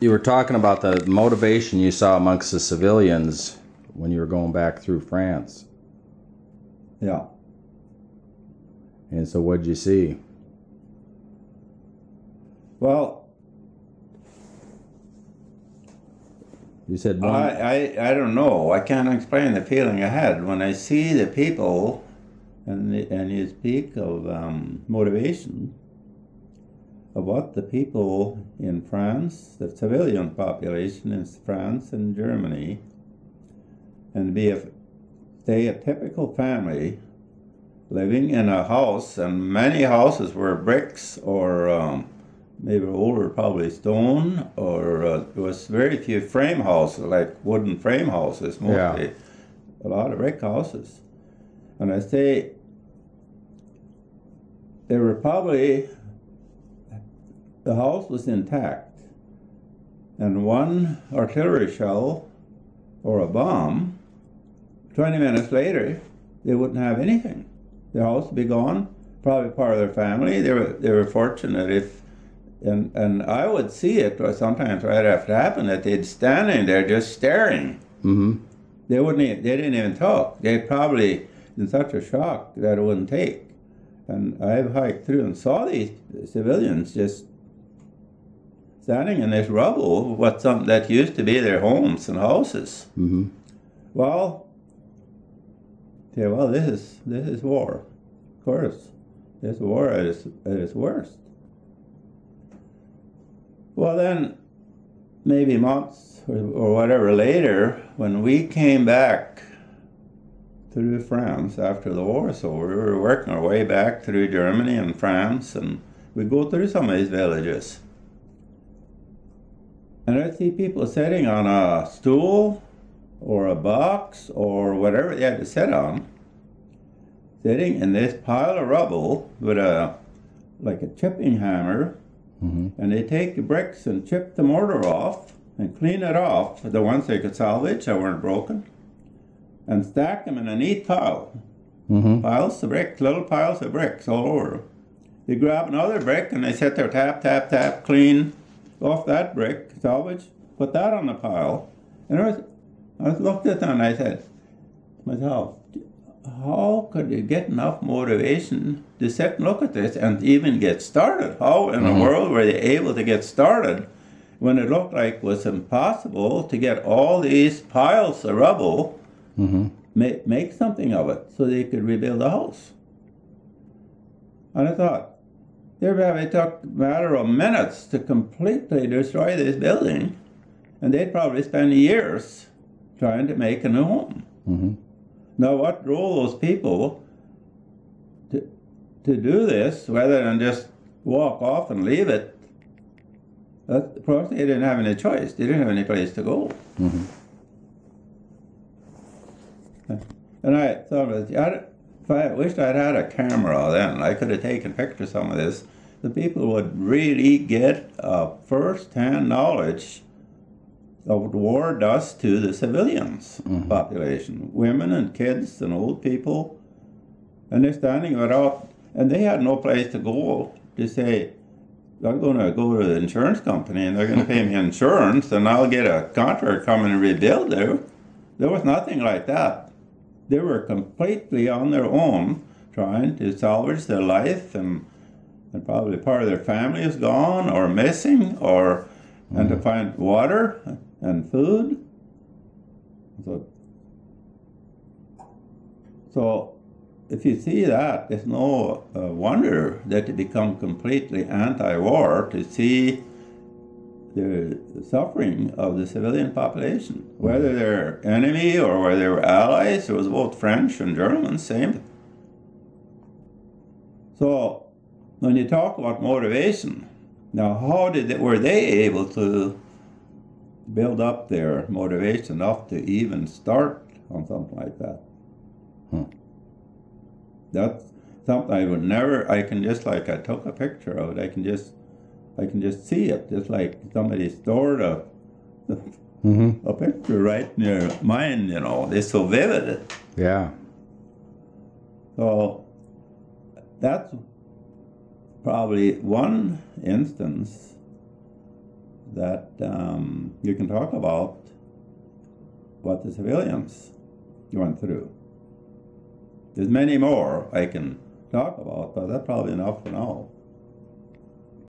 you were talking about the motivation you saw amongst the civilians when you were going back through France. Yeah. And so, what'd you see? Well, You said one. I, I, I don't know. I can't explain the feeling I had when I see the people, and the, and you speak of um, motivation, what the people in France, the civilian population in France and Germany, and be a, say a typical family living in a house, and many houses were bricks or um, maybe older, probably stone, or uh, there was very few frame houses, like wooden frame houses, mostly. Yeah. A lot of brick houses. And I say there were probably, the house was intact, and one artillery shell or a bomb, 20 minutes later, they wouldn't have anything. Their house would be gone, probably part of their family. They were, they were fortunate if and and I would see it or sometimes right after it happened that they'd standing there just staring. Mm-hmm. They wouldn't. Even, they didn't even talk. They probably in such a shock that it wouldn't take. And I've hiked through and saw these civilians just standing in this rubble, what some that used to be their homes and houses. Mm-hmm. Well, yeah, well, this is this is war, of course. This war at its, at its worst. Well, then, maybe months or, or whatever later, when we came back through France after the war So we were working our way back through Germany and France, and we go through some of these villages. I see people sitting on a stool or a box or whatever they had to sit on, sitting in this pile of rubble with a like a chipping hammer Mm-hmm. and they take the bricks and chip the mortar off and clean it off, the ones they could salvage that weren't broken, and stack them in a neat pile. Mm-hmm. Piles of bricks, little piles of bricks all over. They grab another brick and they sit there tap, tap, tap, clean off that brick, salvage, put that on the pile. And I, was, I was looked at that and I said to myself, how could you get enough motivation to sit and look at this and even get started? How in Mhm. the world were they able to get started when it looked like it was impossible to get all these piles of rubble, Mm-hmm. make, make something of it so they could rebuild a house? And I thought, they probably took a matter of minutes to completely destroy this building, and they'd probably spend years trying to make a new home. Mm-hmm. Now, what drove those people to, to do this rather than just walk off and leave it? That, probably they didn't have any choice. They didn't have any place to go. Mm-hmm. And I thought, of I, if I wished I'd had a camera then, I could have taken pictures of some of this. The people would really get uh, first-hand knowledge of what war does to the civilians Mhm. population, women and kids and old people, and they're standing without, and they had no place to go to say, I'm going to go to the insurance company and they're going to pay me insurance and I'll get a contractor come and rebuild there. There was nothing like that. They were completely on their own trying to salvage their life and, and probably part of their family is gone or missing or and to find water and food. So, so if you see that, it's no uh, wonder that they become completely anti-war to see the suffering of the civilian population, whether they're enemy or whether they were allies. It was both French and Germans, same. So when you talk about motivation, now how did they, were they able to build up their motivation enough to even start on something like that? Hmm. That's something I would never. I can just like I took a picture of it. I can just, I can just see it, just like somebody stored a Mm-hmm. a picture right in your mind. You know, it's so vivid. Yeah. So that's probably one instance that um, you can talk about what the civilians went through. There's many more I can talk about, but that's probably enough for now.